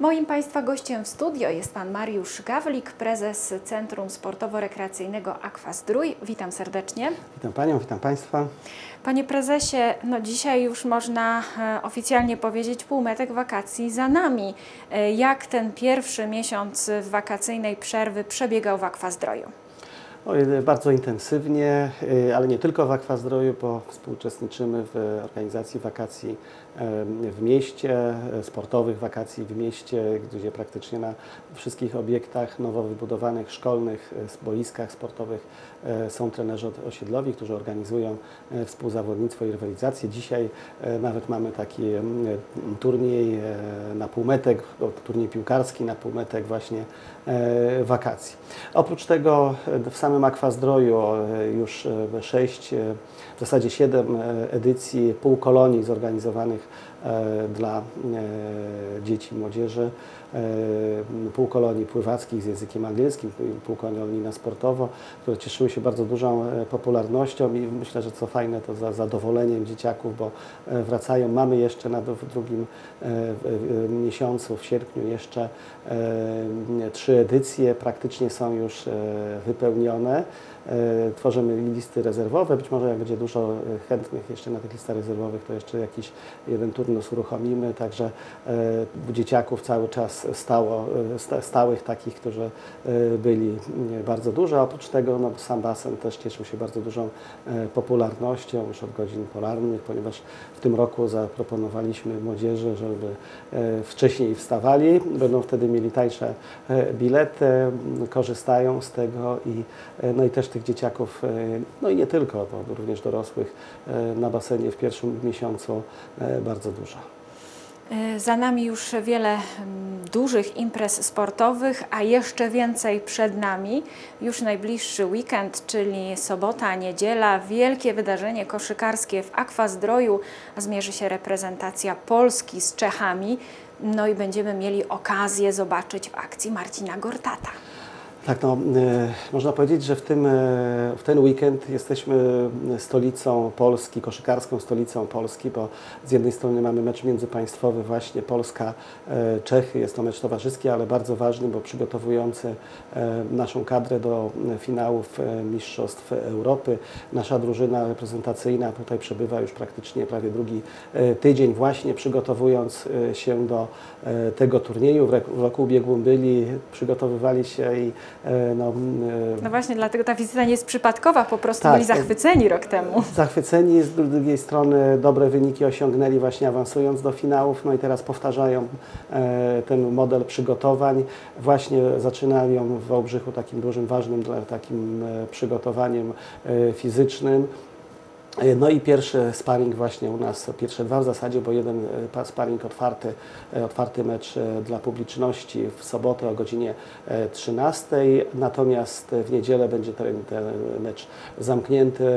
Moim Państwa gościem w studio jest Pan Mariusz Gawlik, prezes Centrum Sportowo-Rekreacyjnego Aqua Zdrój. Witam serdecznie. Witam Panią, witam Państwa. Panie prezesie, no dzisiaj już można e, oficjalnie powiedzieć półmetek wakacji za nami. E, Jak ten pierwszy miesiąc wakacyjnej przerwy przebiegał w Aqua Zdroju? Oj, Bardzo intensywnie, ale nie tylko w Akwazdroju, bo współuczestniczymy w organizacji wakacji w mieście, e, sportowych wakacji w mieście, gdzie praktycznie na wszystkich obiektach nowo wybudowanych, szkolnych, e, boiskach sportowych są trenerzy osiedlowi, którzy organizują e, współzawodnictwo i rywalizację. Dzisiaj e, nawet mamy taki turniej e, na półmetek, turniej piłkarski na półmetek właśnie e, wakacji. Oprócz tego e, w samym Akwazdroju e, już e, sześć, e, w zasadzie siedem e, edycji półkolonii zorganizowanych e, dla e, dzieci i młodzieży, e, półkolonii pływackich z językiem angielskim, półkolonii na sportowo, które cieszyły się bardzo dużą e, popularnością i myślę, że co fajne to za zadowoleniem dzieciaków, bo e, wracają. Mamy jeszcze na, drugim e, miesiącu, w sierpniu jeszcze e, trzy edycje, praktycznie są już e, wypełnione. E, Tworzymy listy rezerwowe, być może jak będzie dużo e, chętnych jeszcze na tych listach rezerwowych, to jeszcze jakiś jeden turnus uruchomimy, także e, dzieciaków cały czas stało, sta, stałych takich, którzy byli mm, bardzo dużo, oprócz tego no, sam basen też cieszył się bardzo dużą popularnością już od godzin polarnych, ponieważ w tym roku zaproponowaliśmy młodzieży, żeby wcześniej wstawali, będą wtedy mieli tańsze bilety, m, korzystają z tego i, no i też tych dzieciaków, e, no i nie tylko, bo również dorosłych e, na basenie w pierwszym miesiącu e, bardzo dużo. E, Za nami już wiele dużych imprez sportowych, a jeszcze więcej przed nami. Już najbliższy weekend, czyli sobota, niedziela, wielkie wydarzenie koszykarskie w Akwazdroju. Zmierzy się reprezentacja Polski z Czechami. No i będziemy mieli okazję zobaczyć w akcji Marcina Gortata. Tak, no, e, można powiedzieć, że w, tym, e, w ten weekend jesteśmy stolicą Polski, koszykarską stolicą Polski, bo z jednej strony mamy mecz międzypaństwowy właśnie Polska-Czechy, jest to mecz towarzyski, ale bardzo ważny, bo przygotowujący e, naszą kadrę do finałów e, Mistrzostw Europy. Nasza drużyna reprezentacyjna tutaj przebywa już praktycznie prawie drugi e, tydzień właśnie przygotowując e, się do e, tego turnieju. W roku ubiegłym byli, przygotowywali się i e, no, e, No właśnie, dlatego ta wizyta nie jest przypadkowa, po prostu Tak, byli to- zachwyceni rok temu. Zachwyceni, z drugiej strony dobre wyniki osiągnęli właśnie awansując do finałów, no i teraz powtarzają e, ten model przygotowań. Właśnie zaczynają w Wałbrzychu takim dużym, ważnym takim e, przygotowaniem e, fizycznym. E, No i pierwszy sparring właśnie u nas, pierwsze dwa w zasadzie, bo jeden e, pa- sparring otwarty, e, otwarty mecz dla publiczności w sobotę o godzinie e, 13, natomiast w niedzielę będzie ten, ten mecz zamknięty,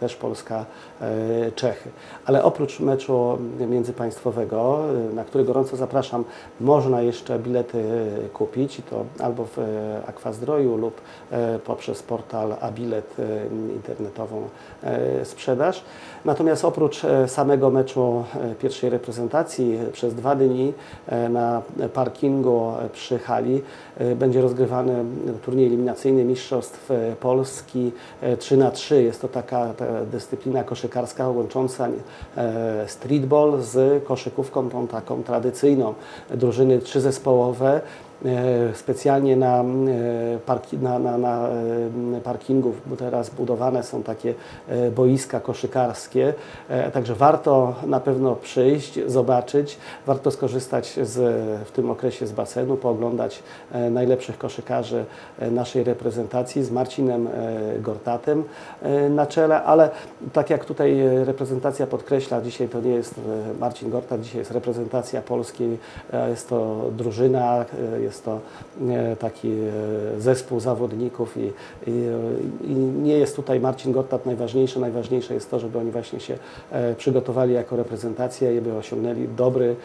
też Polska-Czechy. Ale oprócz meczu międzypaństwowego, na który gorąco zapraszam, można jeszcze bilety kupić i to albo w Akwazdroju lub poprzez portal Abilet internetową e, sprzedaż. Natomiast oprócz e, samego meczu e, pierwszej reprezentacji e, przez dwa dni na parkingu przy hali będzie rozgrywany turniej eliminacyjny Mistrzostw Polski e, 3 na 3 Jest to taka ta dyscyplina koszykarska łącząca streetball z koszykówką tą taką tradycyjną. Drużyny trzyzespołowe specjalnie na, e, parki, na, na, na e, parkingu bo teraz budowane są takie e, boiska koszykarskie, e, także warto na pewno przyjść, zobaczyć, warto skorzystać z, w tym okresie z basenu, pooglądać e, najlepszych koszykarzy e, naszej reprezentacji z Marcinem e, Gortatem e, na czele, ale tak jak tutaj e, reprezentacja podkreśla, dzisiaj to nie jest e, Marcin Gortat, dzisiaj jest reprezentacja Polski, e, jest to drużyna, e, jest to e, taki e, zespół zawodników i, i, i nie jest tutaj Marcin Gortat najważniejszy, najważniejsze jest to, żeby oni właśnie się e, przygotowali jako reprezentacja i by osiągnęli dobry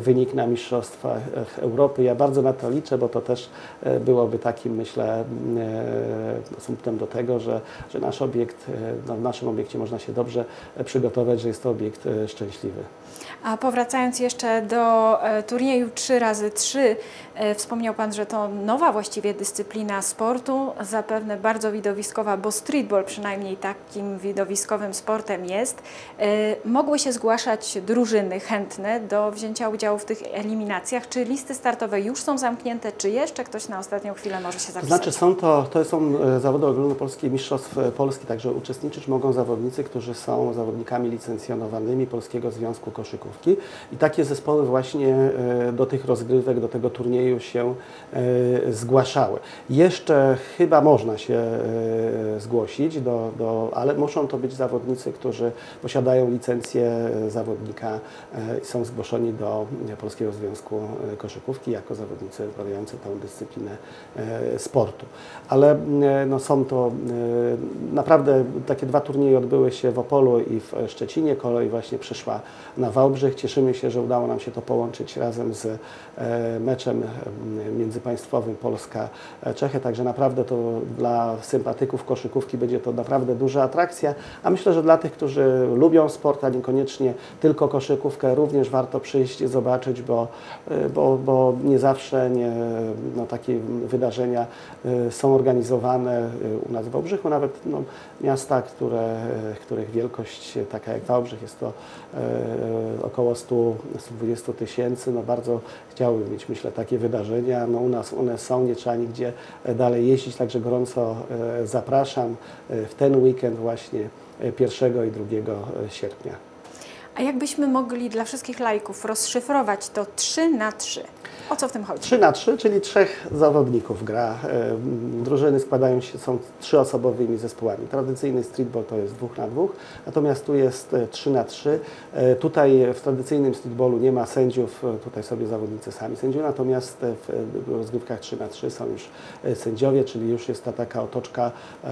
wynik na Mistrzostwach Europy. Ja bardzo na to liczę, bo to też byłoby takim, myślę, sumptem do tego, że, że nasz obiekt, no, w naszym obiekcie można się dobrze przygotować, że jest to obiekt szczęśliwy. A powracając jeszcze do turnieju 3x3, e, wspomniał Pan, że to nowa właściwie dyscyplina sportu, zapewne bardzo widowiskowa, bo streetball przynajmniej takim widowiskowym sportem jest. E, Mogły się zgłaszać drużyny chętne do wzięcia udziału w tych eliminacjach. Czy listy startowe już są zamknięte, czy jeszcze ktoś na ostatnią chwilę może się zapisać? znaczy są to, to są e, zawody ogólnopolskie Mistrzostw e, Polski, także uczestniczyć mogą zawodnicy, którzy są zawodnikami licencjonowanymi Polskiego Związku Koszykówki i takie zespoły właśnie e, do tych rozgrywek, do tego turnieju się e, zgłaszały. Jeszcze chyba można się e, zgłosić, do, do, ale muszą to być zawodnicy, którzy posiadają licencję e, zawodnika i są zgłoszeni do Polskiego Związku Koszykówki jako zawodnicy uprawiający tą dyscyplinę sportu. Ale no, są to naprawdę takie dwa turnieje odbyły się w Opolu i w Szczecinie. Kolej właśnie przyszła na Wałbrzych. Cieszymy się, że udało nam się to połączyć razem z meczem międzypaństwowym Polska-Czechy. Także naprawdę to dla sympatyków koszykówki będzie to naprawdę duża atrakcja. A myślę, że dla tych, którzy lubią sport, a niekoniecznie tylko koszykówkę, również warto przyjść i zobaczyć, bo, e, bo, bo nie zawsze nie, no, takie wydarzenia e, są organizowane e, u nas w Wałbrzychu, nawet no, miasta, które, e, których wielkość e, taka jak Wałbrzych jest to e, około 100, 120 tysięcy, no bardzo chciałbym mieć myślę takie wydarzenia, no u nas one są, nie trzeba nigdzie e, dalej jeździć, także gorąco e, zapraszam e, w ten weekend właśnie e, 1 i 2 sierpnia. A jakbyśmy mogli dla wszystkich laików rozszyfrować to 3 na 3? O co w tym chodzi? 3 na 3, czyli trzech zawodników gra. E, Drużyny składają się, są trzyosobowymi zespołami. Tradycyjny streetball to jest dwóch na dwóch, natomiast tu jest e, 3 na 3. E, Tutaj w tradycyjnym streetballu nie ma sędziów, e, tutaj sobie zawodnicy sami sędziują, natomiast e, w e, rozgrywkach 3 na 3 są już e, sędziowie, czyli już jest ta taka otoczka e,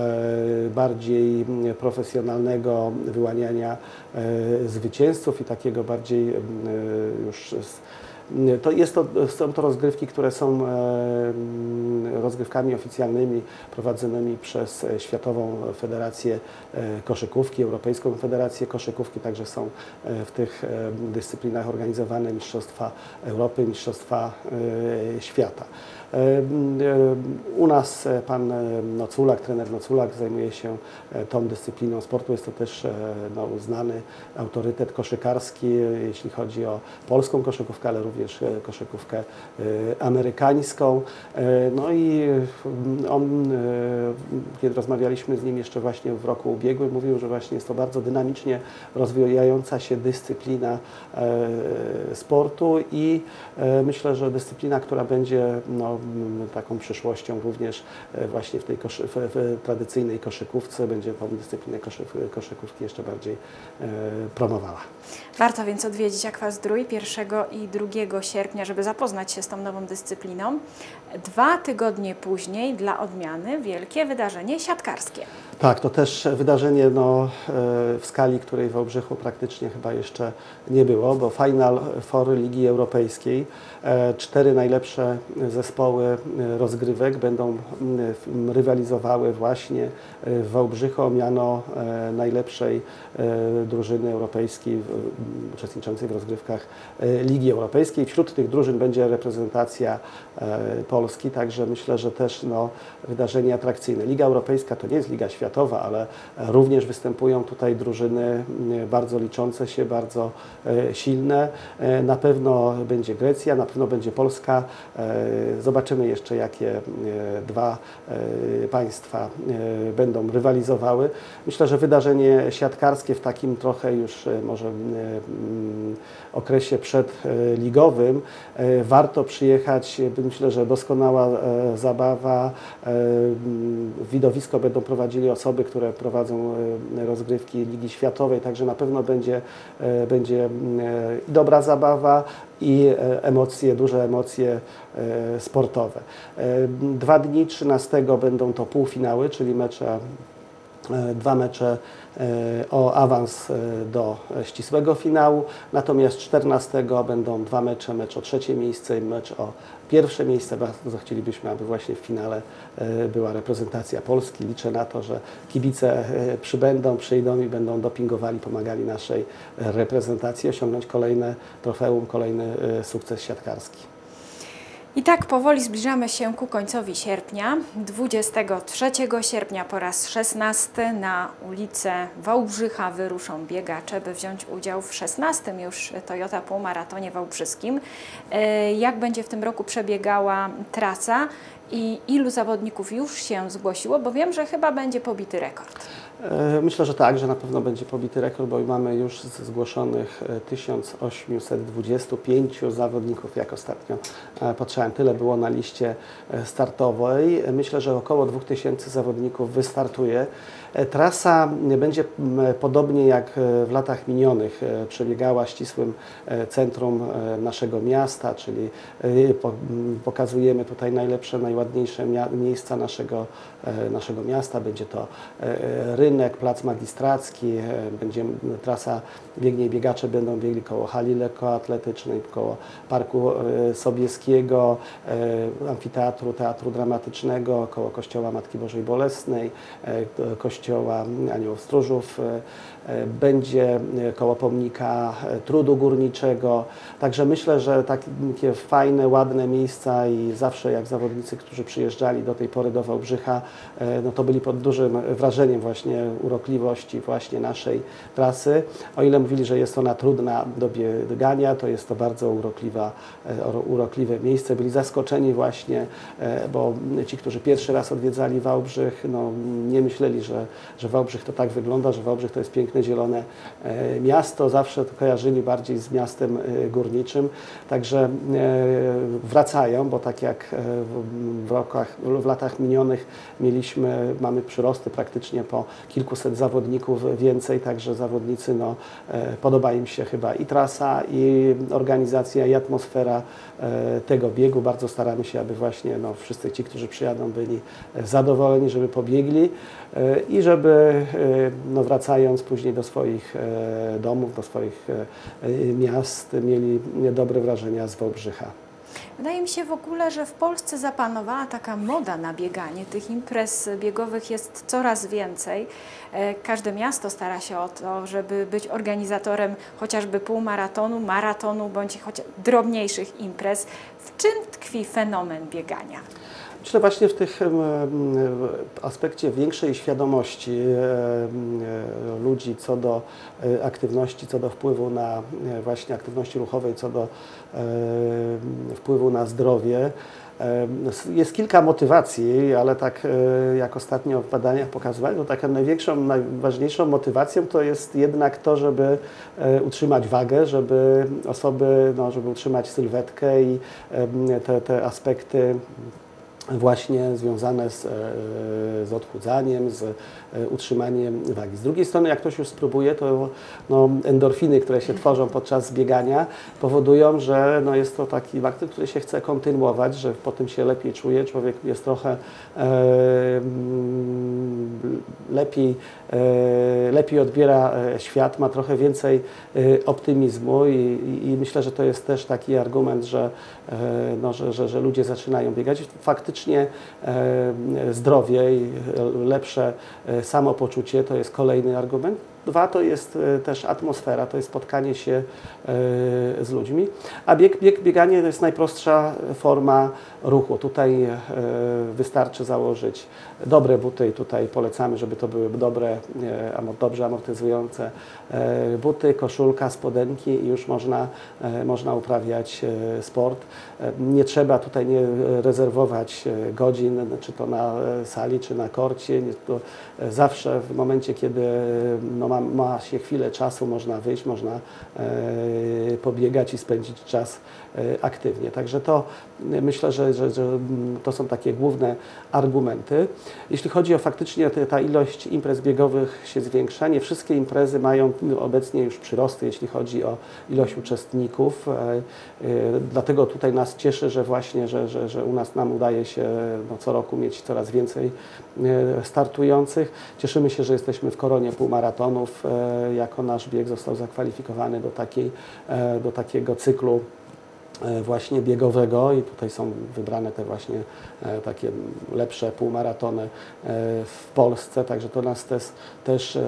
bardziej profesjonalnego wyłaniania e, i takiego bardziej e, już to jest to, są to rozgrywki, które są e, mm, rozgrywkami oficjalnymi prowadzonymi przez Światową Federację e, Koszykówki, Europejską Federację Koszykówki, także są w tych dyscyplinach organizowane Mistrzostwa Europy, Mistrzostwa Świata. E, e, U nas e, pan Noculak, trener Noculak zajmuje się tą dyscypliną sportu. Jest to też no, uznany autorytet koszykarski, jeśli chodzi o polską koszykówkę, ale również koszykówkę amerykańską. No i e, on, kiedy rozmawialiśmy z nim jeszcze właśnie w roku ubiegłym, mówił, że właśnie jest to bardzo dynamicznie rozwijająca się dyscyplina sportu i myślę, że dyscyplina, która będzie no, taką przyszłością również e, właśnie w tej koszy, w, w tradycyjnej koszykówce, będzie tą dyscyplinę koszy, koszykówki jeszcze bardziej e, promowała. Warto więc odwiedzić Akwasdrój 1 i 2 sierpnia, żeby zapoznać się z tą nową dyscypliną. Dwa tygodnie później, dla odmiany, wielkie wydarzenie siatkarskie. Tak, to też wydarzenie no, e, w skali, której w Wałbrzychu praktycznie chyba jeszcze nie było, bo Final Four Ligi Europejskiej, e, cztery najlepsze zespoły e, rozgrywek będą rywalizowały właśnie w Wałbrzychu o miano najlepszej drużyny europejskiej uczestniczącej w rozgrywkach Ligi Europejskiej. Wśród tych drużyn będzie reprezentacja Polski, także myślę, że też no, wydarzenie atrakcyjne. Liga Europejska to nie jest Liga Światowa, ale również występują tutaj drużyny m, bardzo liczące się, bardzo e, silne. E, Na pewno będzie Grecja, na pewno będzie Polska. E, Zobaczymy jeszcze, jakie e, dwa e, państwa e, będą rywalizowały. Myślę, że wydarzenie siatkarskie w takim trochę już e, może m, m, okresie przedligowym e, warto przyjechać. Myślę, że doskonała e, zabawa. E, Widowisko będą prowadzili osoby, które prowadzą e, rozgrywki Ligi Światowej, także na pewno będzie, e, będzie e, dobra zabawa i emocje, duże emocje sportowe. Dwa dni, 13 będą to półfinały, czyli mecze dwa mecze e, o awans e, do ścisłego finału, natomiast 14 będą dwa mecze, mecz o trzecie miejsce i mecz o pierwsze miejsce. Bardzo chcielibyśmy, aby właśnie w finale e, była reprezentacja Polski. Liczę na to, że kibice e, przybędą, przyjdą i będą dopingowali, pomagali naszej reprezentacji osiągnąć kolejne trofeum, kolejny e, sukces siatkarski. I tak powoli zbliżamy się ku końcowi sierpnia. 23 sierpnia po raz 16 na ulicę Wałbrzycha wyruszą biegacze, by wziąć udział w 16 już Toyota Półmaratonie Wałbrzyskim. E, Jak będzie w tym roku przebiegała trasa i ilu zawodników już się zgłosiło? Bo wiem, że chyba będzie pobity rekord. E, Myślę, że tak, że na pewno będzie pobity rekord, bo mamy już zgłoszonych e, 1825 zawodników, jak ostatnio e, patrzyłem. Tyle było na liście e, startowej. E, Myślę, że około 2000 zawodników wystartuje. E, Trasa będzie podobnie jak e, w latach minionych e, przebiegała ścisłym centrum naszego miasta, czyli pokazujemy tutaj najlepsze, najładniejsze miejsca naszego, naszego miasta. Będzie to rynek, plac magistracki, będzie trasa biegnie i biegacze będą biegli koło hali lekkoatletycznej, koło Parku Sobieskiego, Amfiteatru Teatru Dramatycznego, koło Kościoła Matki Bożej Bolesnej, e, k- Kościoła Aniołów Stróżów, e, e, będzie koło pomnika e, trudu górniczego. Także myślę, że takie fajne, ładne miejsca i zawsze jak zawodnicy, którzy przyjeżdżali do tej pory do Wałbrzycha, no to byli pod dużym wrażeniem właśnie urokliwości właśnie naszej trasy. O ile mówili, że jest ona trudna do biegania, to jest to bardzo urokliwa, uro- urokliwe miejsce. Byli zaskoczeni właśnie, bo ci, którzy pierwszy raz odwiedzali Wałbrzych, no, nie myśleli, że, że Wałbrzych to tak wygląda, że Wałbrzych to jest piękne, zielone e, miasto. Zawsze to kojarzyli bardziej z miastem e, górniczym. Także e, wracają, bo tak jak w, rokach, w latach minionych mieliśmy, mamy przyrosty praktycznie po kilkuset zawodników więcej, także zawodnicy, no, podoba im się chyba i trasa, i organizacja, i atmosfera tego biegu. Bardzo staramy się, aby właśnie no, wszyscy ci, którzy przyjadą, byli zadowoleni, żeby pobiegli e, i żeby e, no, wracając później do swoich e, domów, do swoich e, e, miast, mieli dobre wrażenia z Wałbrzycha. Wydaje mi się w ogóle, że w Polsce zapanowała taka moda na bieganie. Tych imprez biegowych jest coraz więcej. Każde miasto stara się o to, żeby być organizatorem chociażby półmaratonu, maratonu bądź choć drobniejszych imprez. W czym tkwi fenomen biegania? Myślę właśnie w em, aspekcie większej świadomości ludzi co do e, aktywności, co do wpływu na e, właśnie aktywności ruchowej, co do wpływu na zdrowie. Jest kilka motywacji, ale tak e, jak ostatnio w badaniach pokazywały, to taką największą, najważniejszą motywacją to jest jednak to, żeby utrzymać wagę, żeby osoby, no, żeby utrzymać sylwetkę i te, te aspekty właśnie związane z, e, z odchudzaniem, z e, utrzymaniem wagi. Z drugiej strony, jak ktoś już spróbuje, to no, endorfiny, które się tworzą podczas biegania, powodują, że no, jest to taki aktyw, który się chce kontynuować, że po tym się lepiej czuje, człowiek jest trochę e, mm, lepiej, e, lepiej odbiera e, świat, ma trochę więcej optymizmu i, i, i myślę, że to jest też taki argument, że, e, no, że, że, że ludzie zaczynają biegać. Faktycznie e, zdrowie i lepsze e, samopoczucie to jest kolejny argument. Dwa to jest e, też atmosfera, to jest spotkanie się e, z ludźmi. A bieg, bieg, bieganie to jest najprostsza forma ruchu. Tutaj e, wystarczy założyć dobre buty i tutaj polecamy, żeby to były dobre, dobrze amortyzujące buty, koszulka, spodenki i już można, można uprawiać sport. Nie trzeba tutaj nie rezerwować godzin, czy to na sali, czy na korcie. Zawsze w momencie, kiedy no, ma, ma się chwilę czasu, można wyjść, można e, pobiegać i spędzić czas e, aktywnie. Także to e, myślę, że, że, że mm, to są takie główne argumenty. Jeśli chodzi o faktycznie te, ta ilość imprez biegowych się zwiększa, nie wszystkie imprezy mają obecnie już przyrosty, jeśli chodzi o ilość uczestników. E, e, Dlatego tutaj nas cieszy, że właśnie, że, że, że u nas nam udaje się no, co roku mieć coraz więcej e, startujących. Cieszymy się, że jesteśmy w koronie półmaratonów. E, Jako nasz bieg został zakwalifikowany do, takiej, e, do takiego cyklu właśnie biegowego i tutaj są wybrane te właśnie e, takie lepsze półmaratony e, w Polsce, także to nas też, też e,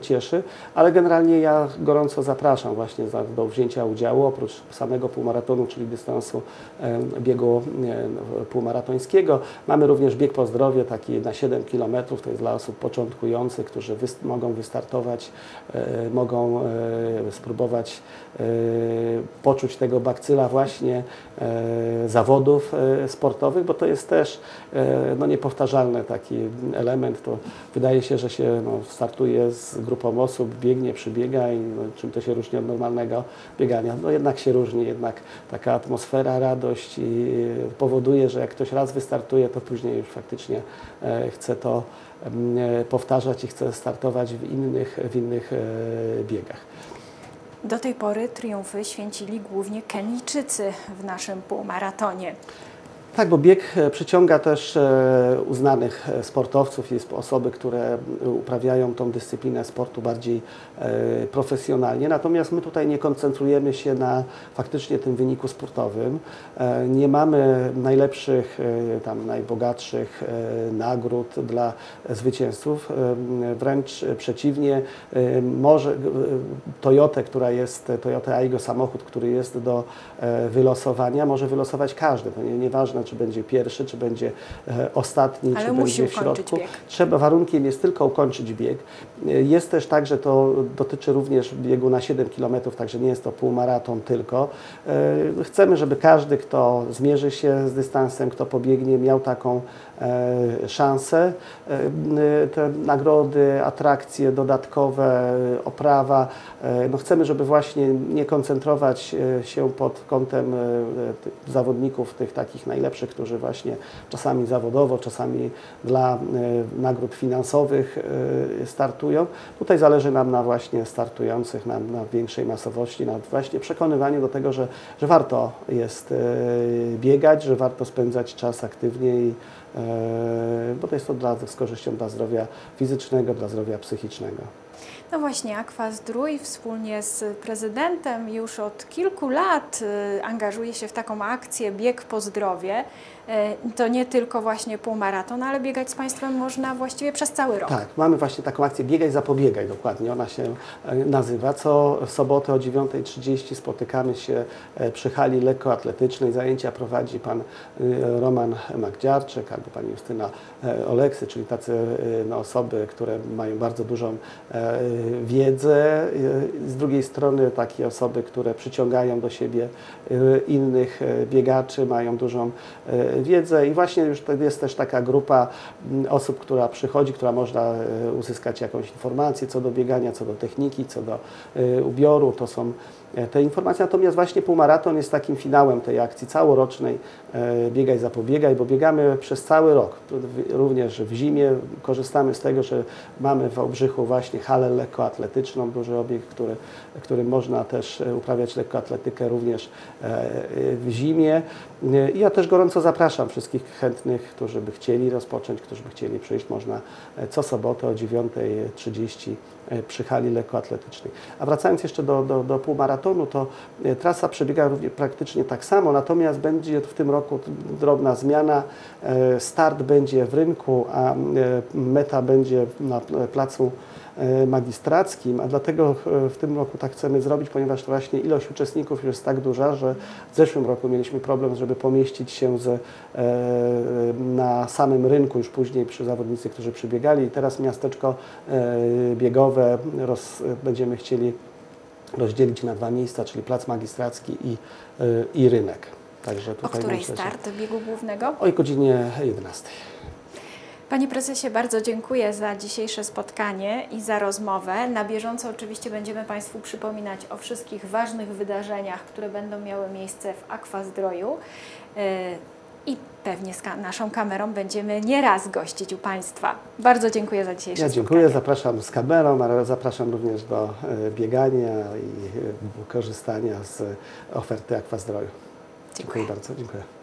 cieszy, ale generalnie ja gorąco zapraszam właśnie do wzięcia udziału, oprócz samego półmaratonu, czyli dystansu e, biegu e, półmaratońskiego. Mamy również bieg po zdrowie, taki na 7 km, to jest dla osób początkujących, którzy wys- mogą wystartować, e, mogą e, spróbować e, poczuć tego bakcyla właśnie e, zawodów e, sportowych, bo to jest też e, no, niepowtarzalny taki element. To wydaje się, że się no, startuje z grupą osób, biegnie, przybiega i no, czym to się różni od normalnego biegania? No jednak się różni, jednak taka atmosfera, radość i powoduje, że jak ktoś raz wystartuje, to później już faktycznie chce to e, powtarzać i chce startować w innych, w innych biegach. Do tej pory triumfy święcili głównie Kenijczycy w naszym półmaratonie. Tak, bo bieg e, przyciąga też e, uznanych e, sportowców i osoby, które uprawiają tą dyscyplinę sportu bardziej profesjonalnie. Natomiast my tutaj nie koncentrujemy się na faktycznie tym wyniku sportowym. Nie mamy najlepszych, tam najbogatszych nagród dla zwycięzców. Wręcz przeciwnie, może Toyota, która jest, Toyota Aygo samochód, który jest do wylosowania, może wylosować każdy. To nie, nieważne, czy będzie pierwszy, czy będzie e, ostatni, Ale czy będzie w środku. bieg. Trzeba, warunkiem jest tylko ukończyć bieg. Jest też tak, że to dotyczy również biegu na 7 km, także nie jest to półmaraton tylko. E, Chcemy, żeby każdy, kto zmierzy się z dystansem, kto pobiegnie, miał taką e, szansę. E, m, Te nagrody, atrakcje dodatkowe, oprawa. No chcemy, żeby właśnie nie koncentrować się pod kątem zawodników, tych takich najlepszych, którzy właśnie czasami zawodowo, czasami dla e, nagród finansowych e, startują. Tutaj zależy nam na właśnie startujących, na, na większej masowości, na właśnie przekonywaniu do tego, że, że warto jest e, biegać, że warto spędzać czas aktywnie i bo to jest to dla, z korzyścią dla zdrowia fizycznego, dla zdrowia psychicznego. No właśnie, Aqua Zdrój wspólnie z prezydentem już od kilku lat y, angażuje się w taką akcję Bieg po zdrowie. Y, To nie tylko właśnie półmaraton, ale biegać z Państwem można właściwie przez cały rok. Tak, mamy właśnie taką akcję Biegaj, zapobiegaj, dokładnie ona się e, nazywa. Co sobotę o 9.30 spotykamy się e, przy hali lekkoatletycznej. Zajęcia prowadzi pan e, Roman Magdziarczyk albo pani Justyna e, Oleksy, czyli tacy e, no, osoby, które mają bardzo dużą e, wiedzę. Z drugiej strony takie osoby, które przyciągają do siebie innych biegaczy, mają dużą wiedzę i właśnie już jest też taka grupa osób, która przychodzi, która można uzyskać jakąś informację co do biegania, co do techniki, co do ubioru. To są te informacje. Natomiast właśnie półmaraton jest takim finałem tej akcji całorocznej e, Biegaj, zapobiegaj, bo biegamy przez cały rok. Również w zimie korzystamy z tego, że mamy w Wałbrzychu właśnie halę lekkoatletyczną, duży obiekt, który, którym można też e, uprawiać lekkoatletykę również e, e, w zimie. E, I ja też gorąco zapraszam wszystkich chętnych, którzy by chcieli rozpocząć, którzy by chcieli przyjść. Można e, co sobotę o 9.30 e, przy hali lekkoatletycznej. A wracając jeszcze do, do, do półmaratonu, to e, trasa przebiega praktycznie tak samo, natomiast będzie w tym roku drobna zmiana. E, Start będzie w rynku, a e, meta będzie na pl- placu e, magistrackim, a dlatego e, w tym roku tak chcemy zrobić, ponieważ właśnie ilość uczestników już jest tak duża, że w zeszłym roku mieliśmy problem, żeby pomieścić się z, e, na samym rynku już później przy zawodnicy, którzy przybiegali teraz miasteczko e, biegowe roz, będziemy chcieli rozdzielić na dwa miejsca, czyli plac magistracki i, e, i rynek. Także O tutaj której myślę, start biegu głównego? O godzinie 11. Panie prezesie, bardzo dziękuję za dzisiejsze spotkanie i za rozmowę. Na bieżąco oczywiście będziemy Państwu przypominać o wszystkich ważnych wydarzeniach, które będą miały miejsce w Akwazdroju. Yy, I pewnie z naszą kamerą będziemy nieraz gościć u Państwa. Bardzo dziękuję za dzisiejsze Ja spotkanie. dziękuję, zapraszam z kamerą, ale zapraszam również do e, biegania i e, korzystania z oferty Akwazdroju. Dziękuję. Dziękuję bardzo, dziękuję.